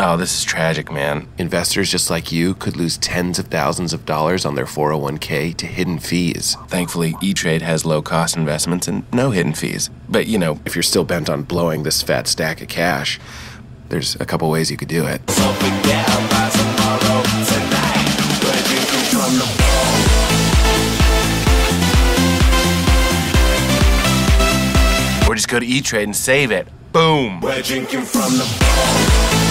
Oh, this is tragic, man. Investors just like you could lose tens of thousands of dollars on their 401k to hidden fees. Thankfully, E Trade has low cost investments and no hidden fees. But, you know, If you're still bent on blowing this fat stack of cash, there's a couple ways you could do it. or just go to E Trade and save it. Boom. We're drinking from the ball.